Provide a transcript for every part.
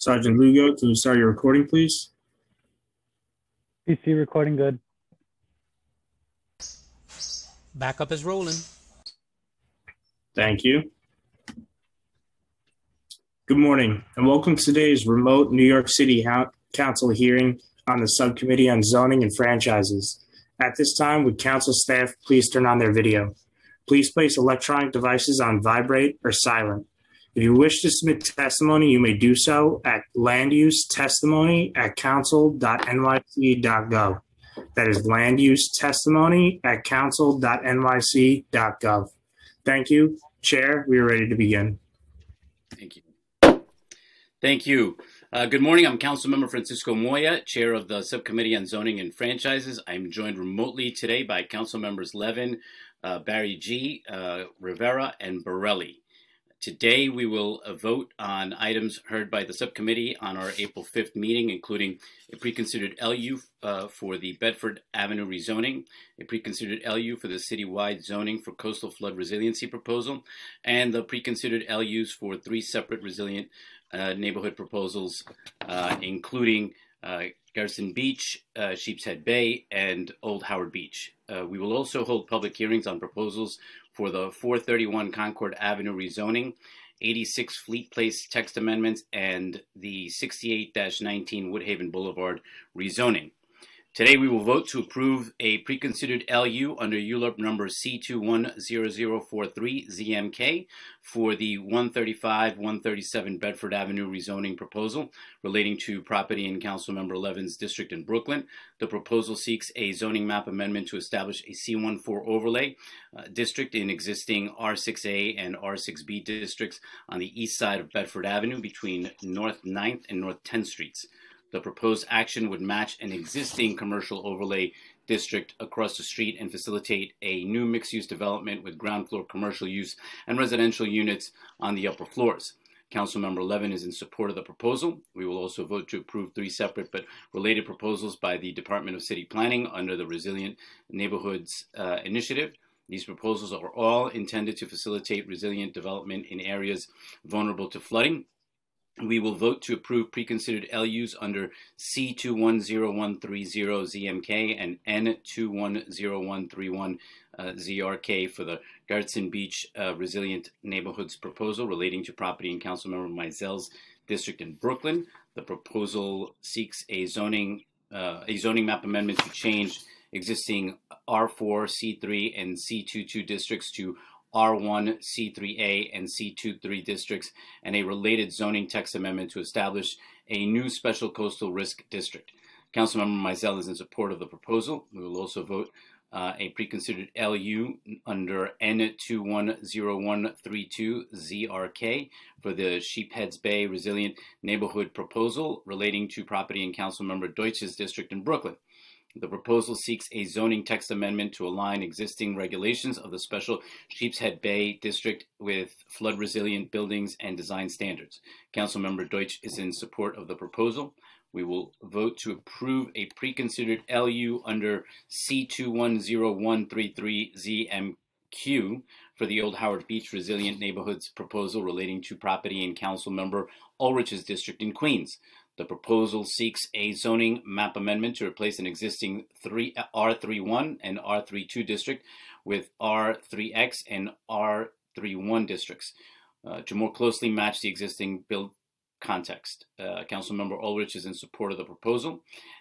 Sergeant Lugo, can you start your recording, please? PC recording good. Backup is rolling. Thank you. Good morning, and welcome to today's remote New York City Council hearing on the Subcommittee on Zoning and Franchises. At this time, would council staff please turn on their video? Please place electronic devices on vibrate or silent. If you wish to submit testimony, you may do so at land use testimony at council.nyc.gov. That is land use testimony at council.nyc.gov. Thank you. Chair, we are ready to begin. Thank you. Thank you. Uh, good morning. I'm Councilmember Francisco Moya, Chair of the Subcommittee on Zoning and Franchises. I'm joined remotely today by Council Members Levin, uh, Barry G, uh, Rivera, and Borelli. Today, we will uh, vote on items heard by the subcommittee on our April 5th meeting, including a preconsidered LU uh, for the Bedford Avenue rezoning, a preconsidered LU for the citywide zoning for coastal flood resiliency proposal, and the preconsidered LUs for three separate resilient uh, neighborhood proposals, uh, including uh, Gerritsen Beach, uh, Sheepshead Bay, and Old Howard Beach. Uh, we will also hold public hearings on proposals for the 431 Concord Avenue rezoning, 86 Fleet Place text amendments, and the 68 19 Woodhaven Boulevard rezoning. Today, we will vote to approve a preconsidered LU under ULURP number C210043 ZMK for the 135 137 Bedford Avenue rezoning proposal relating to property in Council Member Levin's district in Brooklyn. The proposal seeks a zoning map amendment to establish a C14 overlay uh, district in existing R6A and R6B districts on the east side of Bedford Avenue between North 9th and North 10th Streets. The proposed action would match an existing commercial overlay district across the street and facilitate a new mixed use development with ground floor commercial use and residential units on the upper floors. Councilmember Levin is in support of the proposal. We will also vote to approve three separate but related proposals by the Department of City Planning under the Resilient Neighborhoods uh, Initiative. These proposals are all intended to facilitate resilient development in areas vulnerable to flooding we will vote to approve preconsidered LUs under C210130 ZMK and N210131 uh, ZRK for the Gerritsen Beach uh, Resilient Neighborhoods proposal relating to property in Councilmember Maisel's district in Brooklyn. The proposal seeks a zoning uh, a zoning map amendment to change existing R4, C3, and C22 districts to R1, C3A, and C23 districts, and a related zoning text amendment to establish a new special coastal risk district. Councilmember Maisel is in support of the proposal. We will also vote uh, a preconsidered LU under N210132 ZRK for the Sheepshead Bay Resilient Neighborhood Proposal relating to property in Councilmember Deutsch's district in Brooklyn. The proposal seeks a zoning text amendment to align existing regulations of the special Sheepshead Bay District with flood resilient buildings and design standards. Councilmember Deutsch is in support of the proposal. We will vote to approve a preconsidered LU under C210133 ZMQ for the Old Howard Beach Resilient Neighborhoods proposal relating to property in Councilmember Ulrich's district in Queens. The proposal seeks a zoning map amendment to replace an existing 3, R31 and R32 district with R3X and R31 districts uh, to more closely match the existing build context. Uh, Councilmember Ulrich is in support of the proposal,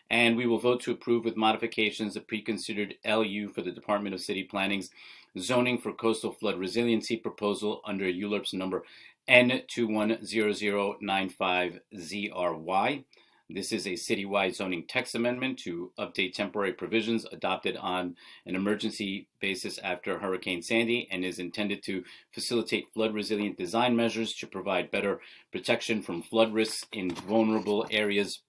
and we will vote to approve with modifications the preconsidered LU for the Department of City Planning's zoning for coastal flood resiliency proposal under ULURP's number N210095ZRY. This is a citywide zoning text amendment to update temporary provisions adopted on an emergency basis after Hurricane Sandy and is intended to facilitate flood resilient design measures to provide better protection from flood risks in vulnerable areas,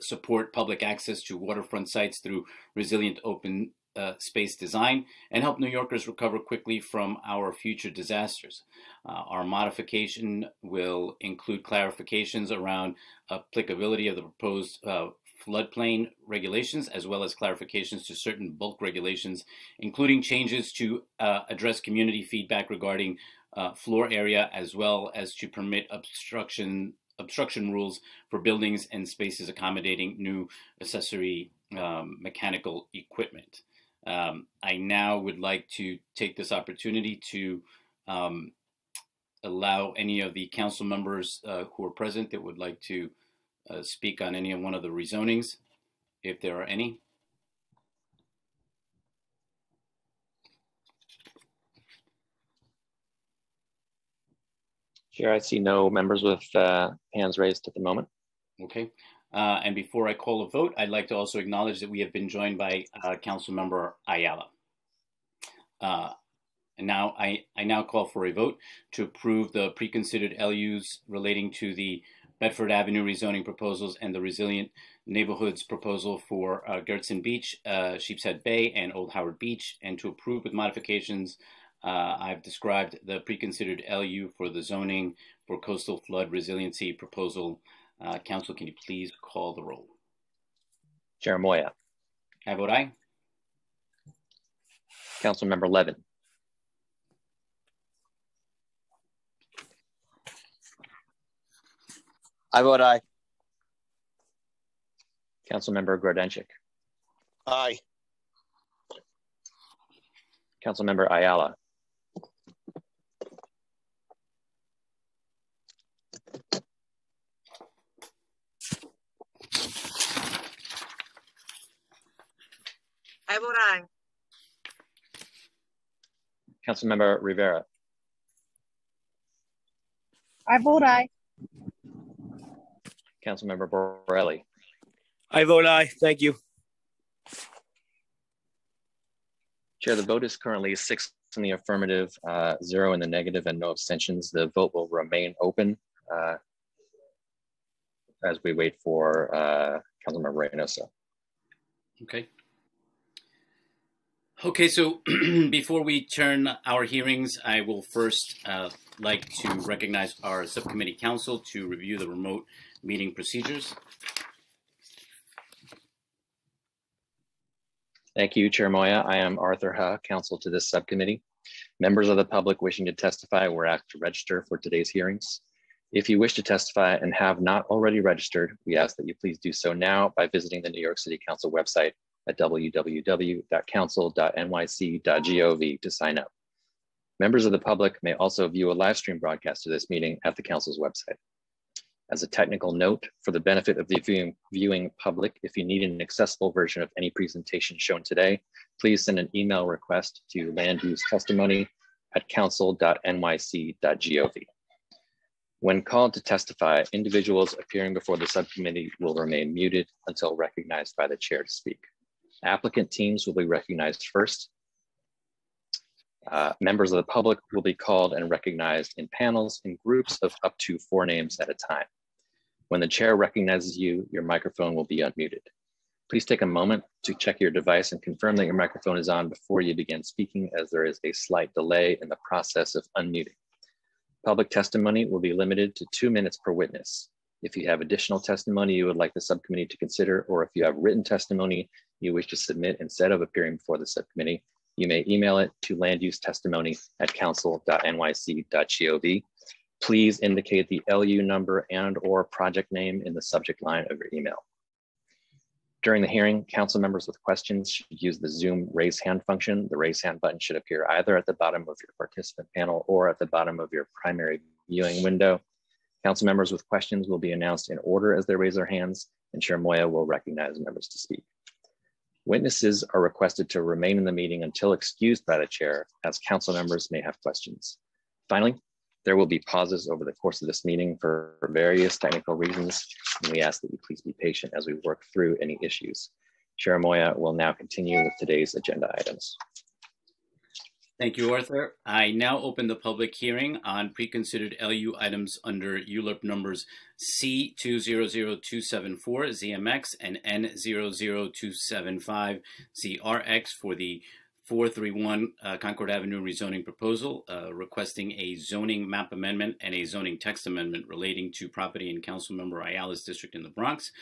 support public access to waterfront sites through resilient open uh, space design and help New Yorkers recover quickly from our future disasters. Uh, our modification will include clarifications around applicability of the proposed uh, floodplain regulations, as well as clarifications to certain bulk regulations, including changes to uh, address community feedback regarding uh, floor area, as well as to permit obstruction obstruction rules for buildings and spaces accommodating new accessory um, mechanical equipment. Um, I now would like to take this opportunity to um, allow any of the council members uh, who are present that would like to uh, speak on any of one of the rezonings, if there are any. Chair, I see no members with uh, hands raised at the moment. Okay. Uh, and before I call a vote, I'd like to also acknowledge that we have been joined by uh, Council Member Ayala. Uh, and now I, I now call for a vote to approve the preconsidered LUs relating to the Bedford Avenue rezoning proposals and the resilient neighborhoods proposal for uh, Gerritsen Beach, uh, Sheepshead Bay, and Old Howard Beach, and to approve with modifications. Uh, I've described the preconsidered LU for the zoning for coastal flood resiliency proposal. Uh, Council, can you please call the roll? Chair Moya, I vote aye. Councilmember Levin, I vote aye. Councilmember Grodenchik, Aye. Councilmember Ayala, I vote aye. Councilmember Rivera, I vote aye. Councilmember Borelli, I vote aye. Thank you. Chair, the vote is currently six in the affirmative, uh, zero in the negative, and no abstentions. The vote will remain open uh, as we wait for uh, Councilmember Reynoso. Okay. Okay, so before we turn our hearings, I will first uh, like to recognize our subcommittee council to review the remote meeting procedures. Thank you, Chair Moya. I am Arthur Ha, counsel to this subcommittee. Members of the public wishing to testify were asked to register for today's hearings. If you wish to testify and have not already registered, we ask that you please do so now by visiting the New York City Council website at www.council.nyc.gov to sign up. Members of the public may also view a live stream broadcast of this meeting at the Council's website. As a technical note, for the benefit of the viewing, viewing public, if you need an accessible version of any presentation shown today, please send an email request to land use testimony at council.nyc.gov. When called to testify, individuals appearing before the subcommittee will remain muted until recognized by the chair to speak. Applicant teams will be recognized first. Uh, members of the public will be called and recognized in panels in groups of up to four names at a time. When the chair recognizes you, your microphone will be unmuted. Please take a moment to check your device and confirm that your microphone is on before you begin speaking as there is a slight delay in the process of unmuting. Public testimony will be limited to two minutes per witness. If you have additional testimony you would like the subcommittee to consider, or if you have written testimony you wish to submit instead of appearing before the subcommittee, you may email it to landusetestimony at council.nyc.gov. Please indicate the LU number and or project name in the subject line of your email. During the hearing, council members with questions should use the Zoom raise hand function. The raise hand button should appear either at the bottom of your participant panel or at the bottom of your primary viewing window. Council members with questions will be announced in order as they raise their hands, and Chair Moya will recognize members to speak. Witnesses are requested to remain in the meeting until excused by the chair, as council members may have questions. Finally, there will be pauses over the course of this meeting for various technical reasons, and we ask that you please be patient as we work through any issues. Chair Moya will now continue with today's agenda items. Thank you, Arthur. I now open the public hearing on pre-considered LU items under ULURP numbers C200274 ZMX and N00275 ZRX for the 431 uh, Concord Avenue rezoning proposal, uh, requesting a zoning map amendment and a zoning text amendment relating to property in Councilmember Ayala's district in the Bronx.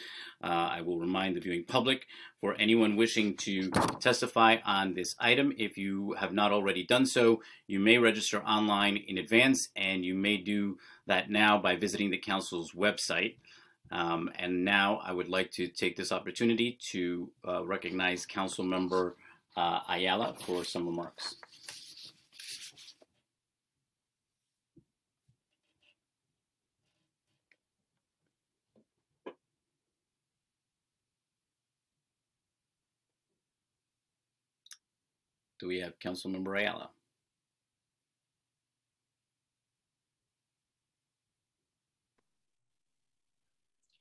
Uh, I will remind the viewing public for anyone wishing to testify on this item, if you have not already done so, you may register online in advance and you may do that now by visiting the council's website. Um, and now I would like to take this opportunity to uh, recognize Council Member uh, Ayala for some remarks. Do we have Council Member Ayala?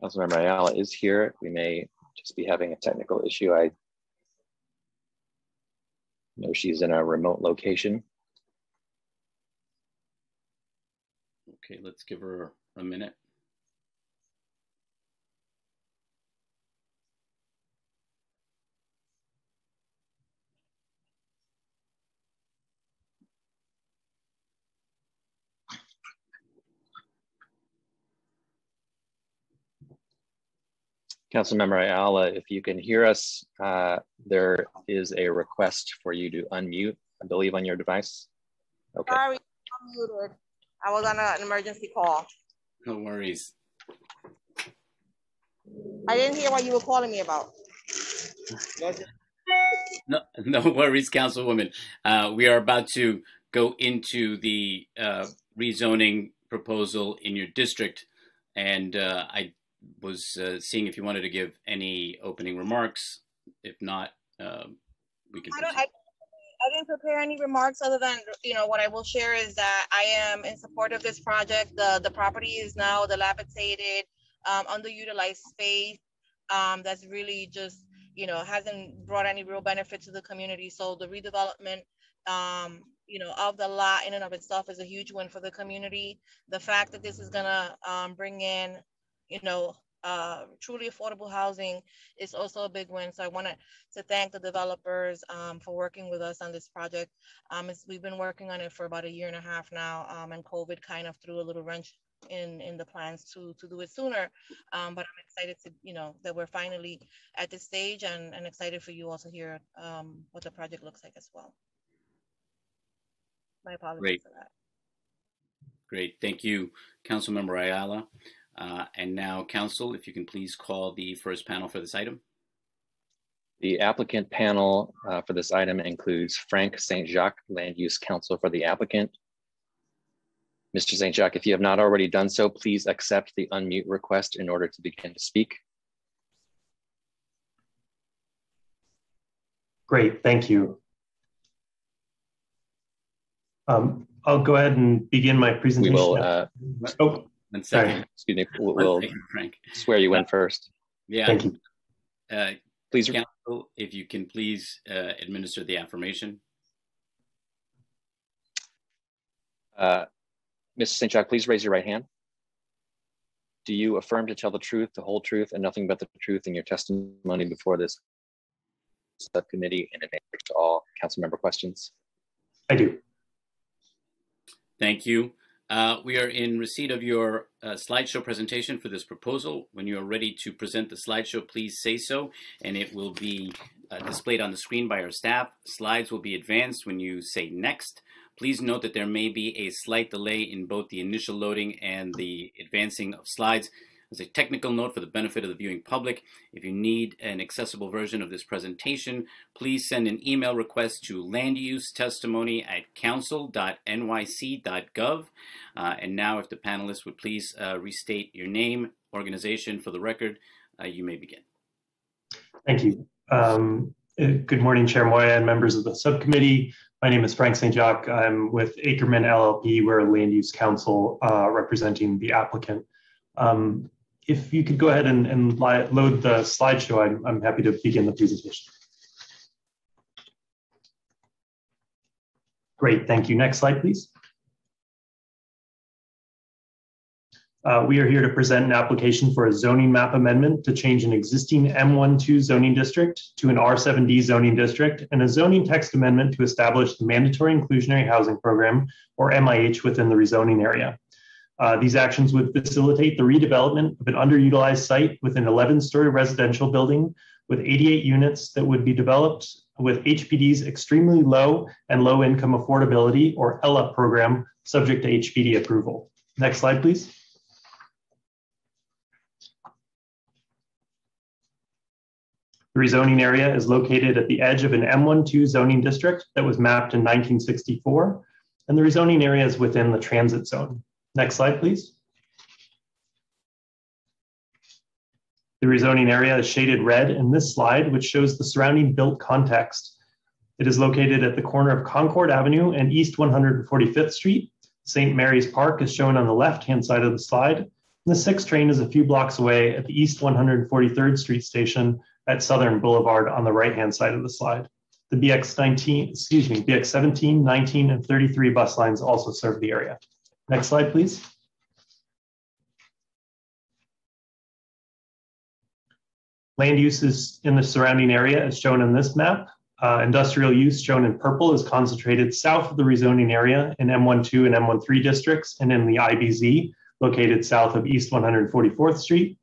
Councilmember Ayala is here. We may just be having a technical issue. I know she's in a remote location. Okay, let's give her a minute. Councilmember Ayala, if you can hear us, uh, there is a request for you to unmute, I believe, on your device. Okay. Sorry, I'm muted. I was on an emergency call. No worries. I didn't hear what you were calling me about. No, no worries, Councilwoman. Uh, we are about to go into the uh, rezoning proposal in your district, and uh, I was uh, seeing if you wanted to give any opening remarks. If not, um, we can. I don't. I, I didn't prepare any remarks other than you know what I will share is that I am in support of this project. The the property is now dilapidated, um, underutilized space. Um, that's really just you know hasn't brought any real benefit to the community. So the redevelopment. Um, you know, of the lot in and of itself is a huge win for the community. The fact that this is gonna um, bring in you know, uh, truly affordable housing is also a big win. So I wanted to thank the developers um, for working with us on this project. Um, we've been working on it for about a year and a half now, um, and COVID kind of threw a little wrench in in the plans to to do it sooner. Um, but I'm excited to you know that we're finally at this stage, and, and excited for you also hear um, what the project looks like as well. My apologies Great. for that. Great, thank you, Councilmember Ayala. Uh, and now, Council, if you can please call the first panel for this item. The applicant panel uh, for this item includes Frank St. Jacques, Land Use Counsel for the applicant. Mr. St. Jacques, if you have not already done so, please accept the unmute request in order to begin to speak. Great, thank you. Um, I'll go ahead and begin my presentation. We presentation. will, uh, Oh, One Sorry. excuse me, we'll, we'll second, Frank. swear you in first. Yeah, thank you. uh, Please, Council, if you can please uh, administer the affirmation. uh, Mr. St. Jacques, please raise your right hand. Do you affirm to tell the truth, the whole truth, and nothing but the truth in your testimony before this subcommittee and in answer to all council member questions? I do. Thank you. Uh, we are in receipt of your uh, slideshow presentation for this proposal. When you are ready to present the slideshow, please say so, and it will be uh, displayed on the screen by our staff. Slides will be advanced when you say next. Please note that there may be a slight delay in both the initial loading and the advancing of slides. As a technical note for the benefit of the viewing public, if you need an accessible version of this presentation, please send an email request to landusetestimony at council.nyc.gov. Uh, and now, if the panelists would please uh, restate your name, organization for the record, uh, you may begin. Thank you. Um, uh, good morning, Chair Moya and members of the subcommittee. My name is Frank St. Jacques. I'm with Akerman LLP. We're a land use council uh, representing the applicant. Um, if you could go ahead and, and load the slideshow, I'm, I'm happy to begin the presentation. Great, thank you. Next slide, please. Uh, we are here to present an application for a zoning map amendment to change an existing M12 zoning district to an R7D zoning district and a zoning text amendment to establish the mandatory inclusionary housing program or MIH within the rezoning area. Uh, these actions would facilitate the redevelopment of an underutilized site with an 11 story residential building with 88 units that would be developed with HPD's extremely low and low income affordability or ELLA program subject to HPD approval. Next slide, please. The rezoning area is located at the edge of an M12 zoning district that was mapped in 1964, and the rezoning area is within the transit zone. Next slide, please. The rezoning area is shaded red in this slide, which shows the surrounding built context. It is located at the corner of Concord Avenue and East 145th Street. St. Mary's Park is shown on the left-hand side of the slide. And the 6 train is a few blocks away at the East 143rd Street station at Southern Boulevard on the right-hand side of the slide. The BX19, excuse me, BX17, 19, and 33 bus lines also serve the area. Next slide, please. Land uses in the surrounding area is shown in this map. Uh, industrial use shown in purple is concentrated south of the rezoning area in M12 and M13 districts and in the IBZ located south of East 144th Street.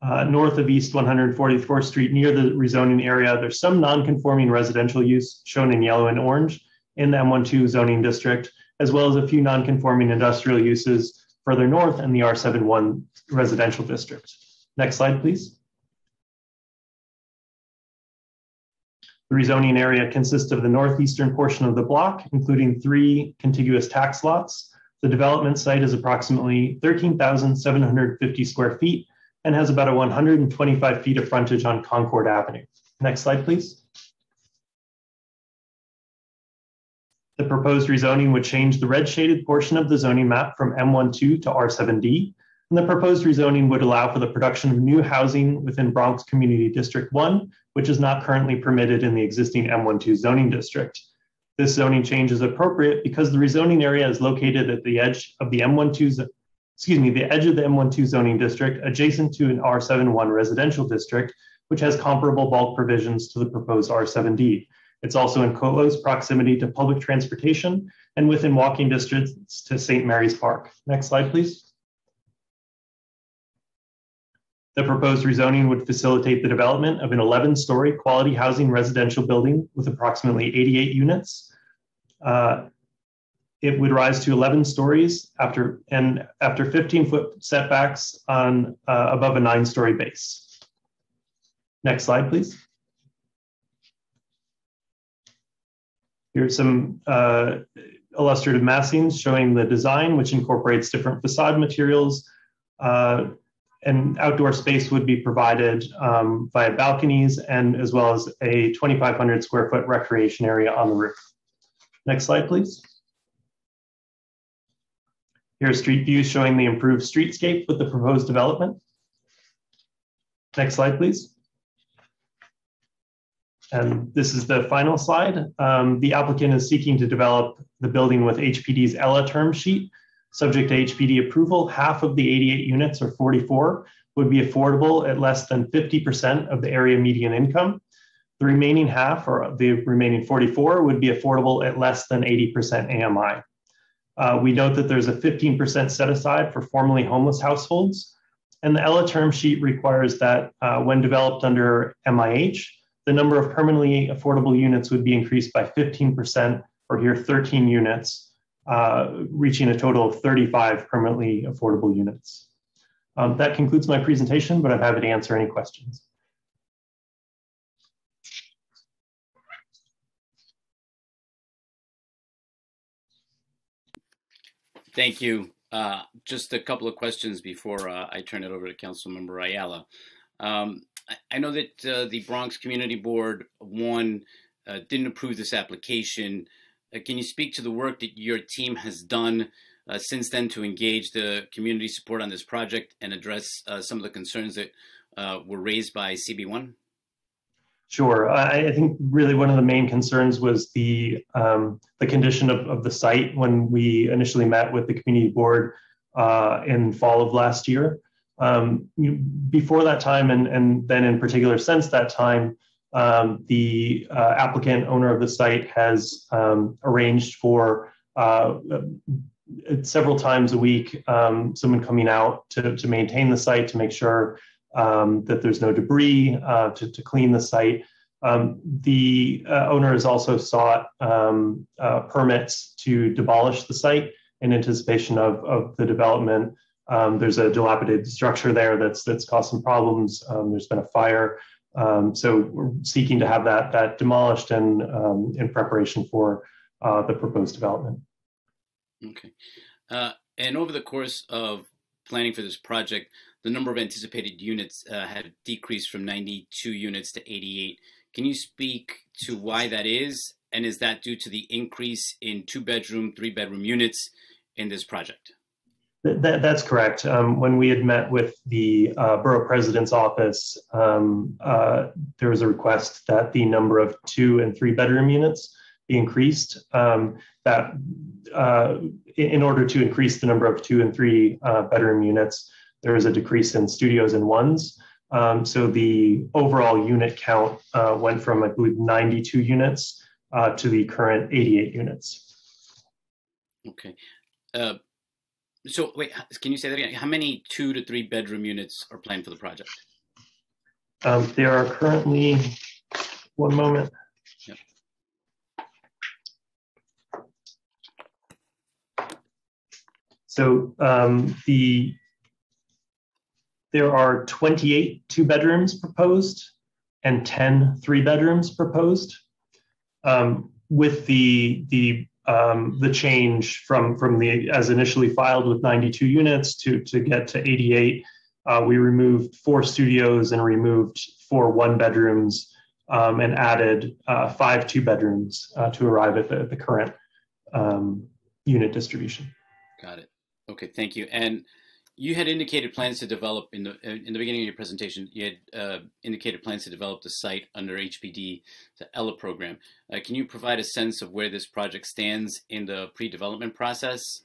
Uh, north of East 144th Street near the rezoning area, there's some non-conforming residential use shown in yellow and orange in the M12 zoning district, as well as a few non-conforming industrial uses further north in the R71 residential district. Next slide, please. The rezoning area consists of the northeastern portion of the block, including three contiguous tax lots. The development site is approximately 13,750 square feet and has about a 125 feet of frontage on Concord Avenue. Next slide, please. The proposed rezoning would change the red shaded portion of the zoning map from M12 to R7D. And the proposed rezoning would allow for the production of new housing within Bronx Community District 1, which is not currently permitted in the existing M12 zoning district. This zoning change is appropriate because the rezoning area is located at the edge of the M12, excuse me, the edge of the M12 zoning district adjacent to an R71 residential district, which has comparable bulk provisions to the proposed R7D. It's also in close proximity to public transportation and within walking distance to St. Mary's Park. Next slide, please. The proposed rezoning would facilitate the development of an 11-story quality housing residential building with approximately 88 units. Uh, it would rise to 11 stories after and after 15 foot setbacks on uh, above a nine story base. Next slide, please. Here's some uh, illustrative massings showing the design, which incorporates different facade materials. Uh, and outdoor space would be provided um, via balconies and as well as a 2,500 square foot recreation area on the roof. Next slide, please. Here's street views showing the improved streetscape with the proposed development. Next slide, please. And this is the final slide. Um, the applicant is seeking to develop the building with HPD's ELLA term sheet. Subject to HPD approval, half of the 88 units, or 44, would be affordable at less than 50% of the area median income. The remaining half, or the remaining 44, would be affordable at less than 80% AMI. Uh, we note that there's a 15% set aside for formerly homeless households. And the ELLA term sheet requires that uh, when developed under MIH, the number of permanently affordable units would be increased by 15%, or here 13 units, uh, reaching a total of 35 permanently affordable units. Um, that concludes my presentation, but I'm happy to answer any questions. Thank you. Uh, just a couple of questions before uh, I turn it over to Councilmember Ayala. Um, I know that uh, the Bronx Community Board, one, uh, didn't approve this application. Uh, can you speak to the work that your team has done uh, since then to engage the community support on this project and address uh, some of the concerns that were raised by CB1? Sure. I, I, think really one of the main concerns was the um, the condition of, of the site when we initially met with the community board uh, in fall of last year. Um, before that time, and, and then in particular since that time, um, the uh, applicant owner of the site has um, arranged for uh, several times a week um, someone coming out to, to maintain the site to make sure um, that there's no debris, uh, to, to clean the site. Um, the uh, owner has also sought uh, permits to demolish the site in anticipation of, of the development. Um, there's a dilapidated structure there that's that's caused some problems. Um, there's been a fire, um, so we're seeking to have that that demolished and um, in preparation for uh, the proposed development. Okay, uh, and over the course of planning for this project, the number of anticipated units uh, had decreased from 92 units to 88. Can you speak to why that is? And is that due to the increase in two bedroom, three bedroom units in this project? That, that's correct. Um, when we had met with the uh, borough president's office, um, uh, there was a request that the number of two and three bedroom units be increased. Um, that uh, in order to increase the number of two and three uh, bedroom units, there is a decrease in studios and ones. Um, so the overall unit count uh, went from, I believe, 92 units uh, to the current 88 units. Okay. So wait, can you say that again? How many two to three bedroom units are planned for the project? Um, there are currently, one moment. Yep. So um, the there are 28 two bedrooms proposed and 10 three bedrooms proposed. Um, with the the um, the change from from the as initially filed with 92 units to to get to 88, uh, we removed four studios and removed four one bedrooms um, and added uh, five two bedrooms uh, to arrive at the, the current um, unit distribution. Got it. Okay, thank you. And you had indicated plans to develop in the in the beginning of your presentation. You had uh, indicated plans to develop the site under HPD, the ELLA program. Uh, can you provide a sense of where this project stands in the pre-development process?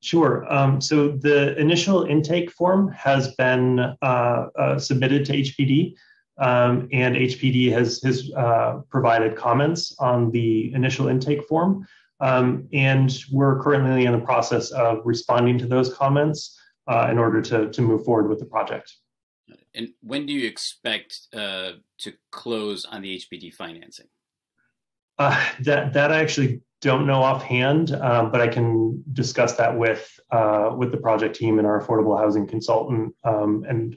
Sure. Um, so the initial intake form has been uh, uh submitted to HPD, um, and HPD has has uh, provided comments on the initial intake form. Um, and we're currently in the process of responding to those comments uh, in order to, to move forward with the project. And when do you expect uh, to close on the HPD financing? Uh, that that I actually don't know offhand, um, but I can discuss that with uh, with the project team and our affordable housing consultant, um, and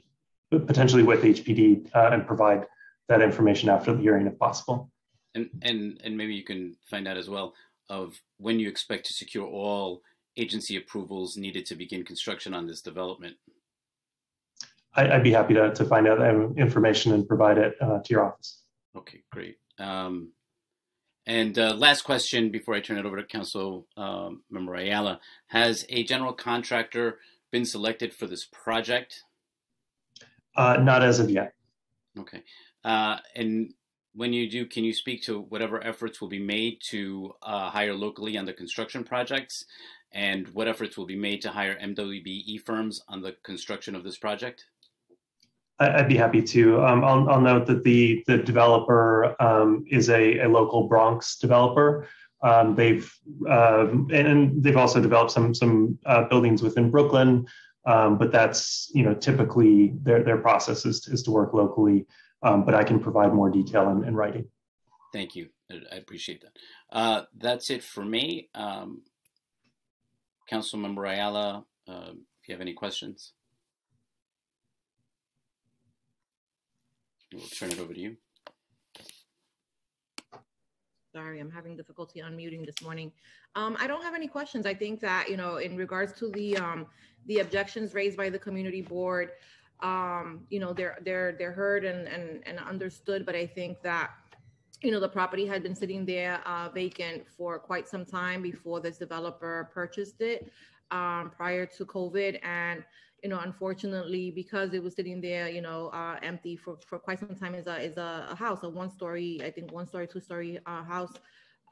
potentially with HPD, uh, and provide that information after the hearing if possible. And and and maybe you can find out as well of when you expect to secure all agency approvals needed to begin construction on this development? I, would be happy to, to find out information and provide it uh, to your office. Okay, great. Um, and uh, last question before I turn it over to Council um, Member Ayala. Has a general contractor been selected for this project? Uh, not as of yet. Okay. Uh, and when you do, can you speak to whatever efforts will be made to uh, hire locally on the construction projects and what efforts will be made to hire MWBE firms on the construction of this project? I'd be happy to. Um, I'll, I'll, note that the the developer um, is a, a, local Bronx developer. Um, they've uh, and, they've also developed some some uh, buildings within Brooklyn, um, but that's you know typically their their process is, is to work locally um, but I can provide more detail in, in writing. Thank you. I appreciate that. Uh, that's it for me. Um, Councilmember Ayala, uh, if you have any questions, we'll turn it over to you. Sorry, I'm having difficulty unmuting this morning. Um, I don't have any questions. I think that, you know, in regards to the um, the objections raised by the community board, um, you know, they're they're they're heard and, and and understood. But I think that you know the property had been sitting there uh, vacant for quite some time before this developer purchased it um, prior to COVID, and you know, unfortunately, because it was sitting there, you know, uh, empty for, for quite some time, is a is a, a house, a one story, I think one story, two story uh, house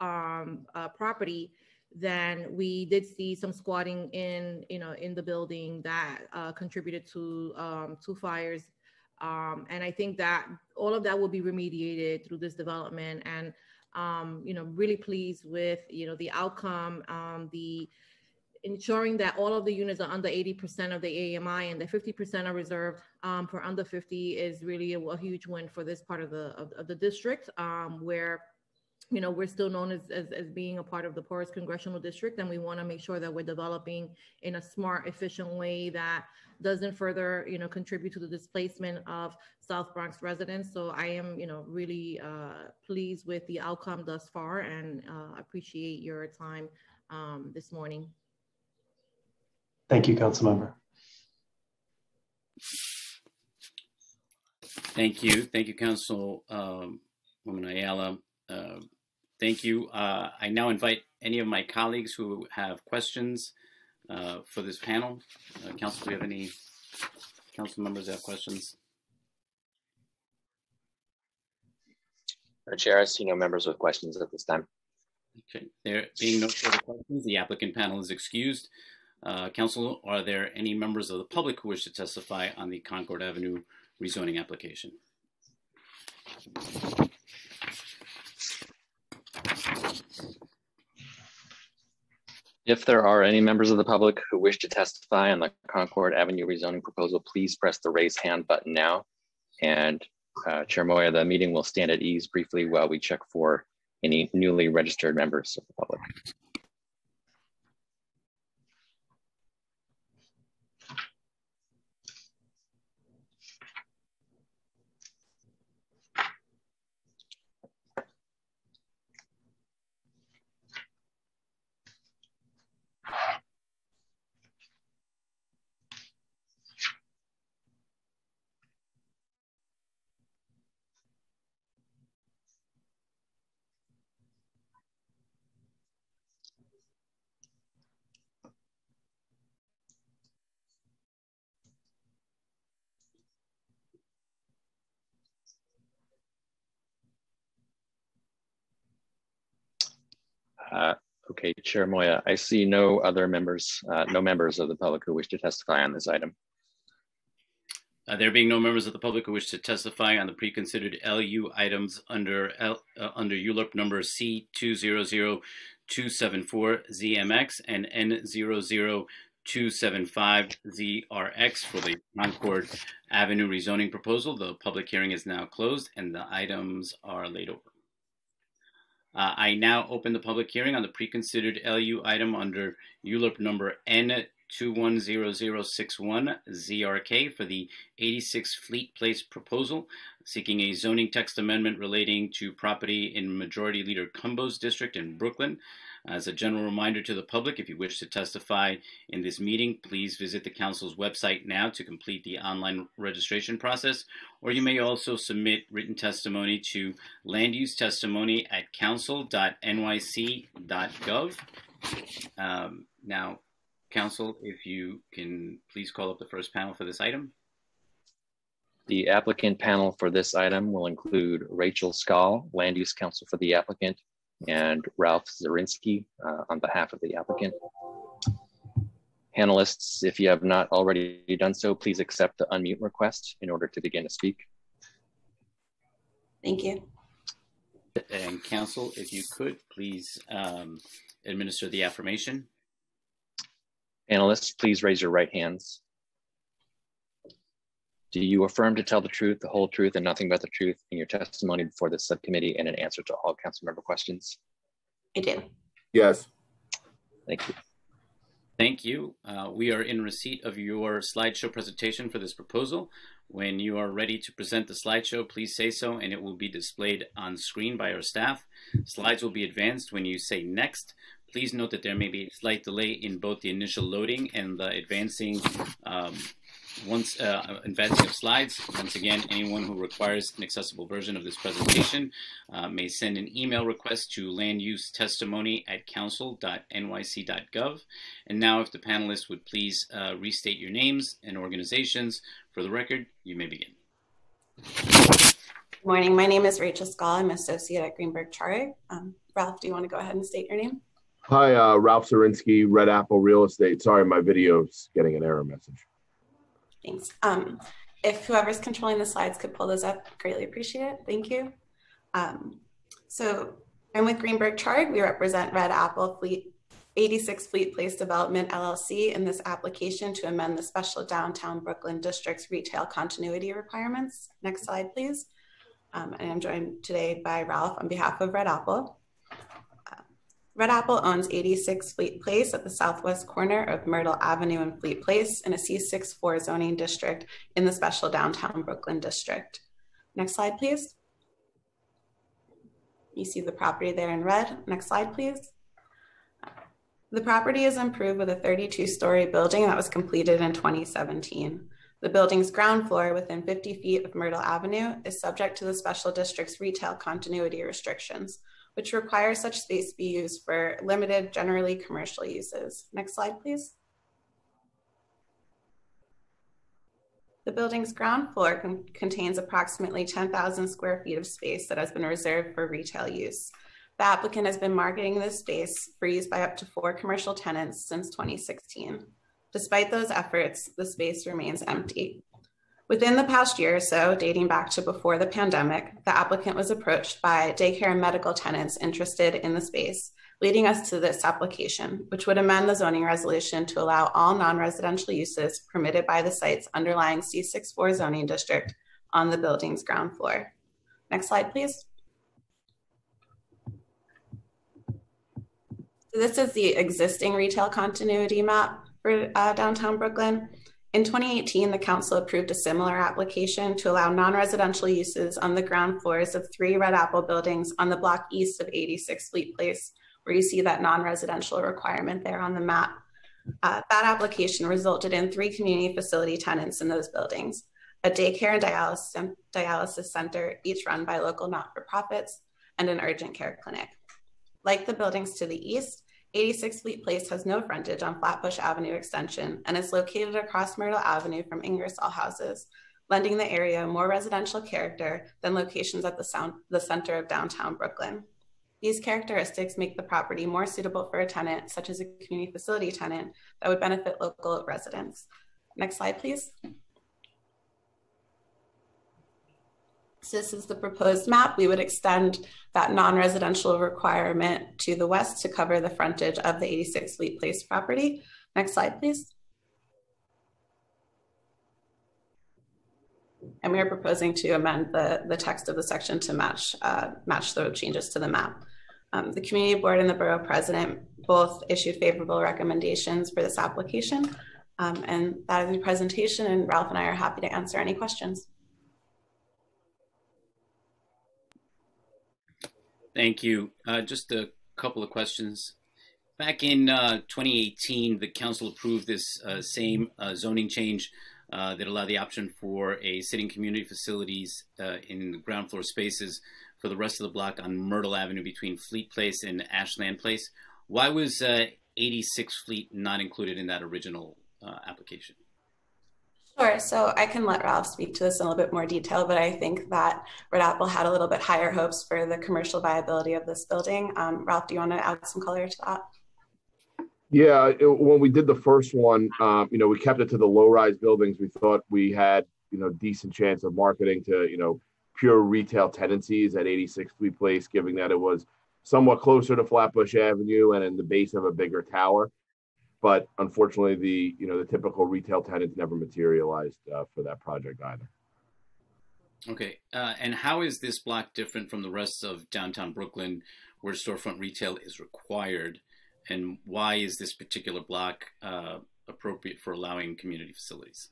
um, uh, property then we did see some squatting in, you know, in the building that uh, contributed to um, two fires. Um, and I think that all of that will be remediated through this development. And um, you know, really pleased with you know the outcome, um, the ensuring that all of the units are under 80% of the AMI and the 50% are reserved um, for under 50 is really a, a, huge win for this part of the of, of the district um, where you know we're still known as, as, as, being a part of the poorest congressional district and we want to make sure that we're developing in a smart efficient way that doesn't further you know contribute to the displacement of south bronx residents so i am you know really uh, pleased with the outcome thus far and uh, appreciate your time um, this morning Thank you, Council Member. Thank you. Thank you, Council um, Woman Ayala. Uh, thank you. Uh, I now invite any of my colleagues who have questions uh, for this panel. Uh, council, do you have any council members that have questions? Our Chair, I see no members with questions at this time. Okay, there being no further questions, the applicant panel is excused. Uh, Council, are there any members of the public who wish to testify on the Concord Avenue rezoning application? If there are any members of the public who wish to testify on the Concord Avenue rezoning proposal, please press the raise hand button now. And uh, Chair Moya, the meeting will stand at ease briefly while we check for any newly registered members of the public. Uh, okay, Chair Moya, I see no other members, uh, no members of the public who wish to testify on this item. Uh, there being no members of the public who wish to testify on the pre-considered LU items under L, uh, under ULURP number C200274ZMX and N00275ZRX for the Concord Avenue rezoning proposal, the public hearing is now closed and the items are laid over. Uh, I now open the public hearing on the pre-considered LU item under ULURP number N210061 ZRK for the 86 Fleet Place proposal, seeking a zoning text amendment relating to property in Majority Leader Cumbo's district in Brooklyn. As a general reminder to the public, if you wish to testify in this meeting, please visit the Council's website now to complete the online registration process, or you may also submit written testimony to land use testimony at council.nyc.gov. Um, now, Council, if you can please call up the first panel for this item. The applicant panel for this item will include Rachel Skal, Land Use Counsel for the applicant, and Ralph Zirinsky uh, on behalf of the applicant. Panelists, if you have not already done so, please accept the unmute request in order to begin to speak. Thank you. And council, if you could, please um, administer the affirmation. Panelists, please raise your right hands. Do you affirm to tell the truth, the whole truth, and nothing but the truth in your testimony before this subcommittee and in answer to all council member questions? I do. Yes. Thank you. Thank you. Uh, we are in receipt of your slideshow presentation for this proposal. When you are ready to present the slideshow, please say so and it will be displayed on screen by our staff. Slides will be advanced when you say next. Please note that there may be a slight delay in both the initial loading and the advancing um, once uh, advancing of slides, once again, anyone who requires an accessible version of this presentation uh, may send an email request to land use testimony at council.nyc.gov. And now if the panelists would please uh, restate your names and organizations for the record, you may begin. Good morning. My name is Rachel Skal. I'm associate at Greenberg Traurig. Um, Ralph, do you want to go ahead and state your name? Hi, uh, Ralph Zirinsky, Red Apple Real Estate. Sorry, my video's getting an error message. Thanks. Um, if whoever's controlling the slides could pull those up, greatly appreciate it. Thank you. Um, so I'm with Greenberg Traurig. We represent Red Apple Fleet 86 Fleet Place Development LLC in this application to amend the special downtown Brooklyn district's retail continuity requirements. Next slide, please. Um, and I'm joined today by Ralph on behalf of Red Apple. Red Apple owns 86 Fleet Place at the southwest corner of Myrtle Avenue and Fleet Place in a C64 zoning district in the special downtown Brooklyn district. Next slide, please. You see the property there in red. Next slide, please. The property is improved with a 32 story building that was completed in 2017. The building's ground floor within 50 feet of Myrtle Avenue is subject to the special district's retail continuity restrictions, which requires such space be used for limited, generally commercial uses. Next slide, please. The building's ground floor con contains approximately 10,000 square feet of space that has been reserved for retail use. The applicant has been marketing this space for use by up to four commercial tenants since 2016. Despite those efforts, the space remains empty. Within the past year or so, dating back to before the pandemic, the applicant was approached by daycare and medical tenants interested in the space, leading us to this application, which would amend the zoning resolution to allow all non-residential uses permitted by the site's underlying C64 zoning district on the building's ground floor. Next slide, please. So this is the existing retail continuity map for uh, downtown Brooklyn. In 2018, the council approved a similar application to allow non-residential uses on the ground floors of three Red Apple buildings on the block east of 86 Fleet Place, where you see that non-residential requirement there on the map. Uh, that application resulted in three community facility tenants in those buildings, a daycare and dialysis, dialysis center, each run by local not-for-profits, and an urgent care clinic. Like the buildings to the east, 86 Fleet Place has no frontage on Flatbush Avenue extension and is located across Myrtle Avenue from Ingersoll houses, lending the area more residential character than locations at the, sound, the center of downtown Brooklyn. These characteristics make the property more suitable for a tenant, such as a community facility tenant, that would benefit local residents. Next slide, please. So this is the proposed map. We would extend that non-residential requirement to the west to cover the frontage of the 86 Fleet Place property. Next slide, please. And we are proposing to amend the, the text of the section to match, uh, match the changes to the map. Um, the community board and the borough president both issued favorable recommendations for this application. Um, and that is the presentation and Ralph and I are happy to answer any questions. Thank you. Uh, just a couple of questions. Back in uh, 2018, the council approved this uh, same uh, zoning change uh, that allowed the option for a sitting community facilities uh, in ground floor spaces for the rest of the block on Myrtle Avenue between Fleet Place and Ashland Place. Why was 86 Fleet not included in that original application? Sure. So I can let Ralph speak to this in a little bit more detail, but I think that Red Apple had a little bit higher hopes for the commercial viability of this building. Um, Ralph, do you want to add some color to that? Yeah, it, when we did the first one, um, you know, we kept it to the low-rise buildings. We thought we had, you know, decent chance of marketing to, you know, pure retail tenancies at 86 Fleet Place, given that it was somewhat closer to Flatbush Avenue and in the base of a bigger tower but unfortunately, the you know the typical retail tenants never materialized uh, for that project either. Okay, uh, and how is this block different from the rest of downtown Brooklyn, where storefront retail is required, and why is this particular block uh, appropriate for allowing community facilities?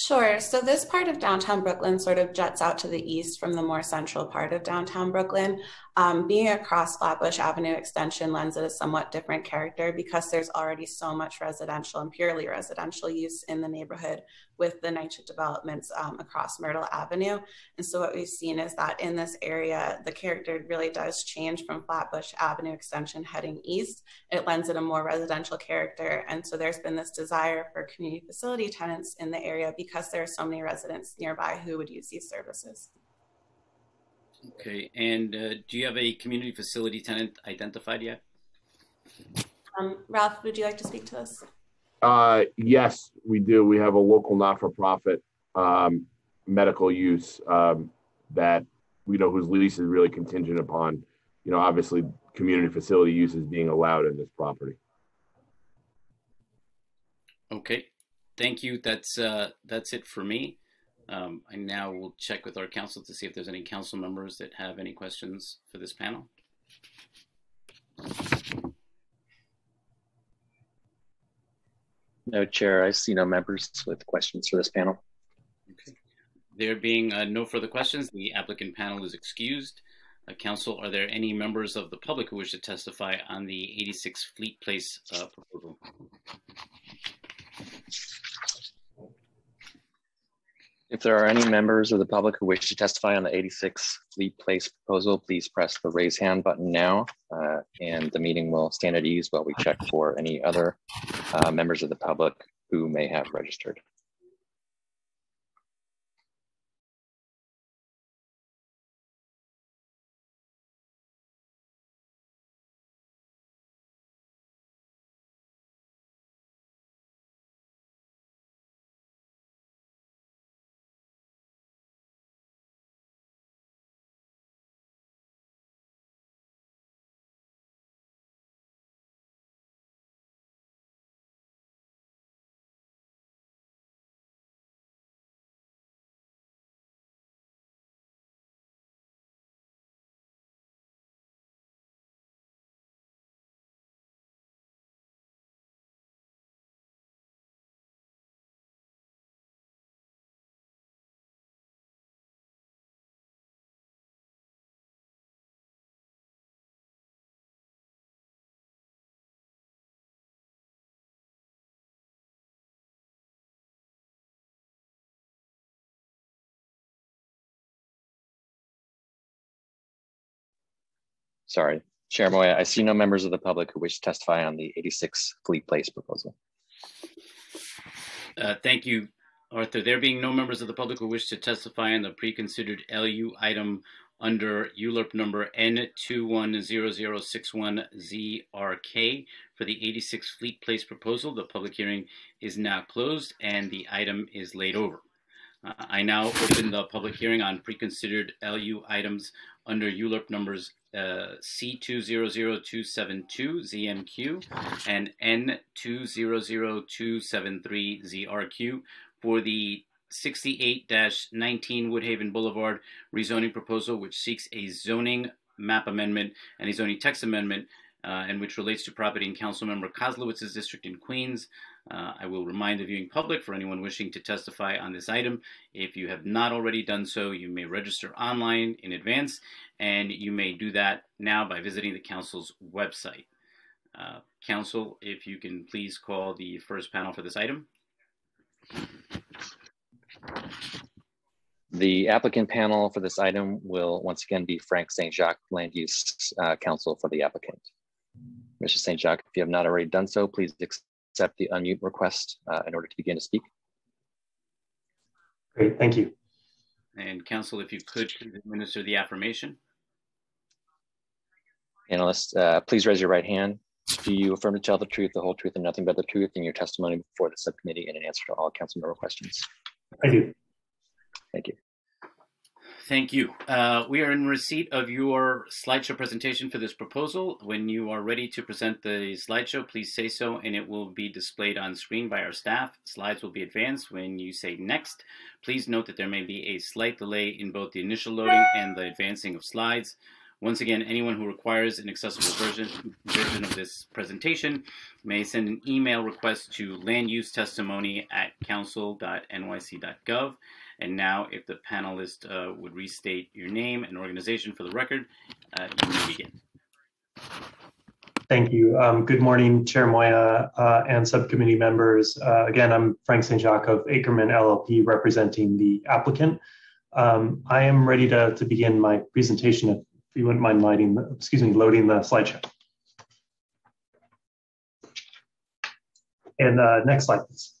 Sure. So this part of downtown Brooklyn sort of juts out to the east from the more central part of downtown Brooklyn. Um, being across Flatbush Avenue Extension lends it a somewhat different character because there's already so much residential and purely residential use in the neighborhood with the NYCHA developments um, across Myrtle Avenue. And so what we've seen is that in this area, the character really does change from Flatbush Avenue Extension heading east. It lends it a more residential character. And so there's been this desire for community facility tenants in the area because there are so many residents nearby who would use these services. Okay, and uh, do you have a community facility tenant identified yet? Um, Ralph, would you like to speak to this? Uh, yes, we do. We have a local not-for-profit um, medical use um, that we know whose lease is really contingent upon, you know, obviously community facility uses being allowed in this property. Okay, thank you. That's uh, that's it for me. Um, I now will check with our counsel to see if there's any council members that have any questions for this panel. No, Chair, I see no members with questions for this panel. Okay. There being uh, no further questions, the applicant panel is excused. Uh, counsel, are there any members of the public who wish to testify on the 86 Fleet Place uh, proposal? If there are any members of the public who wish to testify on the 86 Fleet Place proposal, please press the raise hand button now, uh, and the meeting will stand at ease while we check for any other uh, members of the public who may have registered. Sorry, Chair Moya, I see no members of the public who wish to testify on the 86 Fleet Place proposal. Uh, thank you, Arthur. There being no members of the public who wish to testify on the pre-considered LU item under ULURP number N210061ZRK for the 86 Fleet Place proposal, the public hearing is now closed and the item is laid over. Uh, I now open the public hearing on pre-considered LU items under ULURP numbers uh, C200272ZMQ and N200273ZRQ for the 68-19 Woodhaven Boulevard rezoning proposal, which seeks a zoning map amendment and a zoning text amendment, uh, and which relates to property in Councilmember Koslowitz's district in Queens. Uh, I will remind the viewing public for anyone wishing to testify on this item. If you have not already done so, you may register online in advance, and you may do that now by visiting the Council's website. Uh, Counsel, if you can please call the first panel for this item. The applicant panel for this item will once again be Frank St. Jacques, Land Use uh, Counsel for the applicant. Mr. St. Jacques, if you have not already done so, please accept the unmute request uh, in order to begin to speak. Great, thank you. And counsel, if you could please administer the affirmation. Analysts, uh, please raise your right hand. Do you affirm to tell the truth, the whole truth, and nothing but the truth in your testimony before the subcommittee and in answer to all council member questions? I do. Thank you. Thank you. Uh, we are in receipt of your slideshow presentation for this proposal. When you are ready to present the slideshow, please say so and it will be displayed on screen by our staff. Slides will be advanced when you say next. Please note that there may be a slight delay in both the initial loading and the advancing of slides. Once again, anyone who requires an accessible version, version of this presentation may send an email request to landusetestimony at council.nyc.gov. And now, if the panelist uh, would restate your name and organization for the record, uh, you may begin. Thank you. Um, good morning, Chair Moya uh, and subcommittee members. Uh, again, I'm Frank St. Jacques of Akerman LLP representing the applicant. Um, I am ready to, to begin my presentation if you wouldn't mind lighting, excuse me, loading the slideshow. And uh, next slide, please.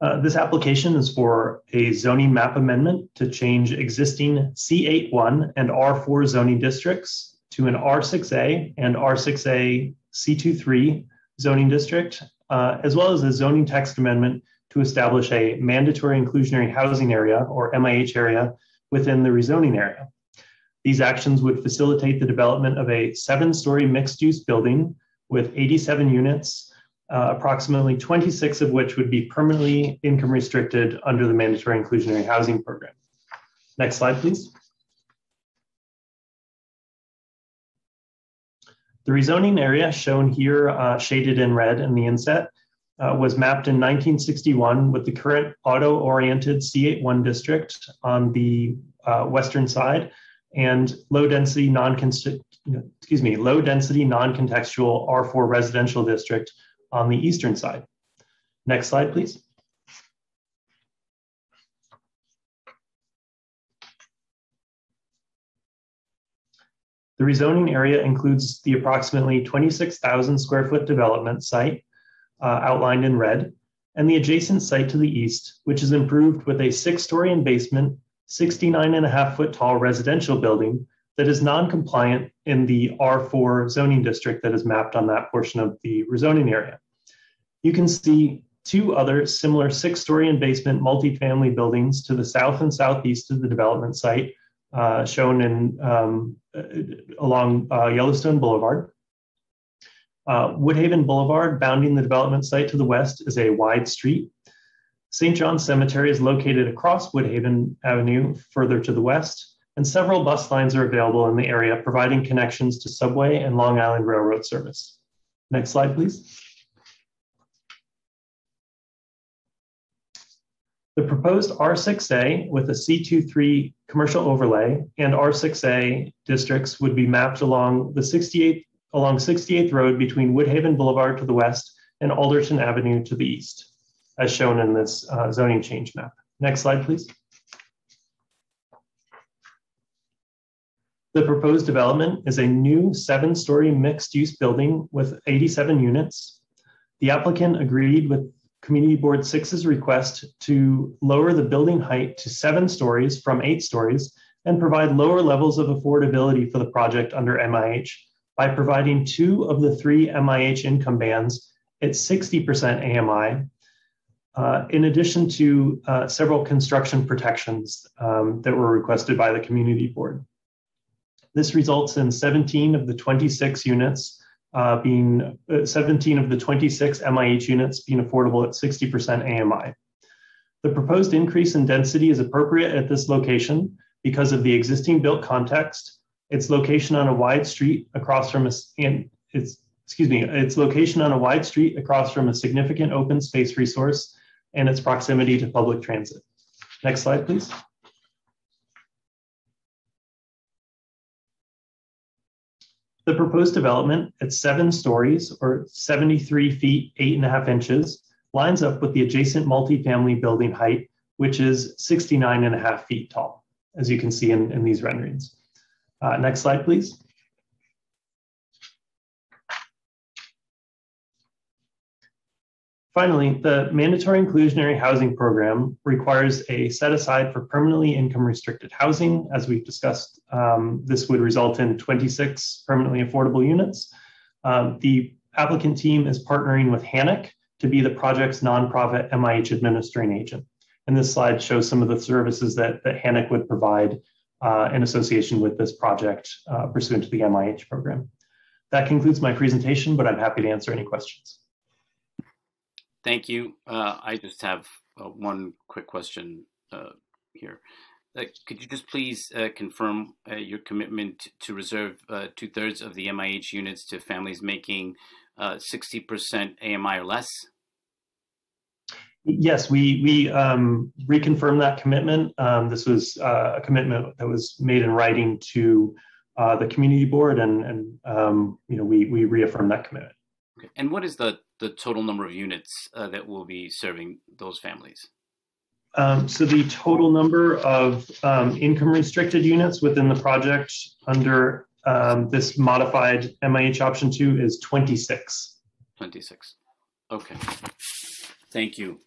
Uh, this application is for a zoning map amendment to change existing C81 and R4 zoning districts to an R6A and R6A C23 zoning district, uh, as well as a zoning text amendment to establish a mandatory inclusionary housing area or MIH area within the rezoning area. These actions would facilitate the development of a seven story mixed use building with 87 units, uh, approximately 26 of which would be permanently income restricted under the mandatory inclusionary housing program. Next slide, please. The rezoning area shown here, uh, shaded in red in the inset, uh, was mapped in 1961 with the current auto-oriented C81 district on the uh, western side and low density non excuse me low density non-contextual R4 residential district on the eastern side. Next slide, please. The rezoning area includes the approximately 26,000 square foot development site uh, outlined in red, and the adjacent site to the east, which is improved with a six story and basement, 69 and a half foot tall residential building that is non-compliant in the R4 zoning district that is mapped on that portion of the rezoning area. You can see two other similar six story and basement multifamily buildings to the south and southeast of the development site uh, shown in um, uh, along uh, Yellowstone Boulevard. Uh, Woodhaven Boulevard, bounding the development site to the west, is a wide street. St. John's Cemetery is located across Woodhaven Avenue, further to the west, and several bus lines are available in the area, providing connections to subway and Long Island Railroad service. Next slide, please. The proposed R6A with a C23 commercial overlay and R6A districts would be mapped along the 68th along 68th Road between Woodhaven Boulevard to the west and Alderton Avenue to the east, as shown in this uh, zoning change map. Next slide, please. The proposed development is a new seven-story mixed-use building with 87 units. The applicant agreed with Community Board 6's request to lower the building height to seven stories from eight stories and provide lower levels of affordability for the project under MIH by providing two of the three MIH income bands at 60% AMI, uh, in addition to uh, several construction protections um, that were requested by the Community Board. This results in 17 of the 26 units uh, being uh, 17 of the 26 MIH units being affordable at 60% AMI. The proposed increase in density is appropriate at this location because of the existing built context, its location on a wide street across from a, and its, excuse me, its location on a wide street across from a significant open space resource and its proximity to public transit. Next slide, please. The proposed development at seven stories or 73 feet, eight and a half inches, lines up with the adjacent multifamily building height, which is 69 and a half feet tall, as you can see in, in these renderings. Uh, next slide, please. Finally, the mandatory inclusionary housing program requires a set aside for permanently income restricted housing. As we've discussed, um, this would result in 26 permanently affordable units. Um, the applicant team is partnering with HANAC to be the project's nonprofit MIH administering agent. And this slide shows some of the services that, that would provide uh, in association with this project uh, pursuant to the MIH program. That concludes my presentation, but I'm happy to answer any questions. Thank you. Uh, I just have uh, one quick question uh, here. Uh, could you just please uh, confirm uh, your commitment to reserve two thirds of the MIH units to families making 60% AMI or less? Yes, we we um, reconfirmed that commitment. Um, this was a commitment that was made in writing to the community board, and and um, you know we we reaffirmed that commitment. Okay. And what is the, the total number of units uh, that will be serving those families? Um, so the total number of um, income restricted units within the project under um, this modified MIH option two is 26. 26. Okay. Thank you.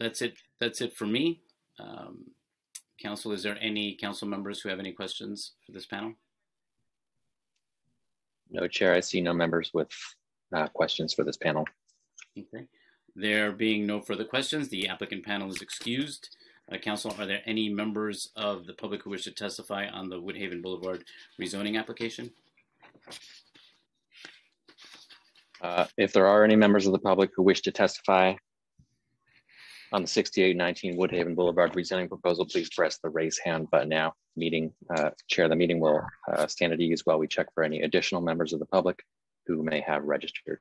That's it. That's it for me. Um, counsel, is there any council members who have any questions for this panel? No, Chair, I see no members with uh, questions for this panel. Okay. There being no further questions, the applicant panel is excused. Uh, Counsel, are there any members of the public who wish to testify on the Woodhaven Boulevard rezoning application? Uh, If there are any members of the public who wish to testify on the 6819 Woodhaven Boulevard rezoning proposal, please press the raise hand button now. Meeting, uh, Chair, the meeting will uh, stand at ease while we check for any additional members of the public who may have registered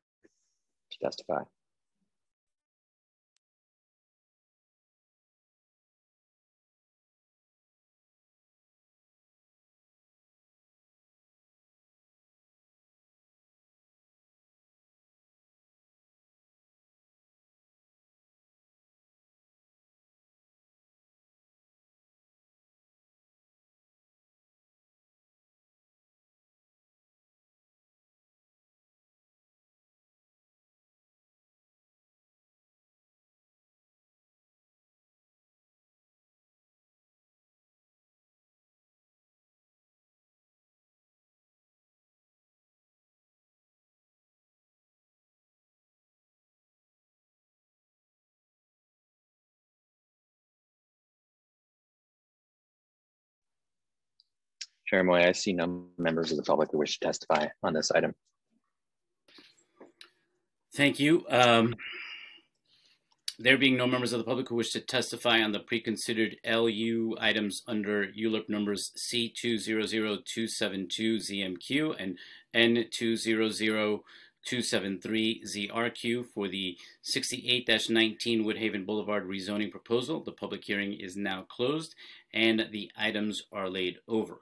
to testify. Chair Moy, I see no members of the public who wish to testify on this item. Thank you. Um, there being no members of the public who wish to testify on the pre-considered LU items under ULURP numbers C200272ZMQ and N200273ZRQ for the 68-19 Woodhaven Boulevard rezoning proposal, the public hearing is now closed and the items are laid over.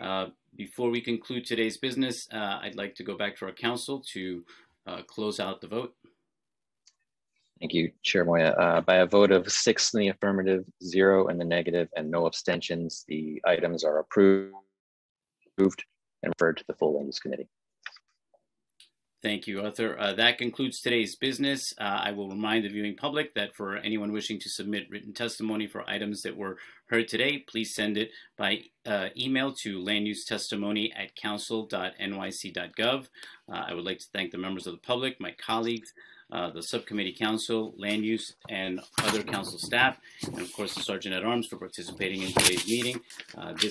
Uh, before we conclude today's business, uh, I'd like to go back to our counsel to uh, close out the vote. Thank you, Chair Moya. Uh, by a vote of six in the affirmative, zero in the negative, and no abstentions, the items are approved and referred to the full land use committee. Thank you, Arthur. Uh, that concludes today's business. Uh, I will remind the viewing public that for anyone wishing to submit written testimony for items that were heard today, please send it by uh, email to landusetestimony at counsel.nyc.gov. Uh, I would like to thank the members of the public, my colleagues, uh, the subcommittee council, land use, and other council staff, and of course the Sergeant at Arms for participating in today's meeting. Uh, this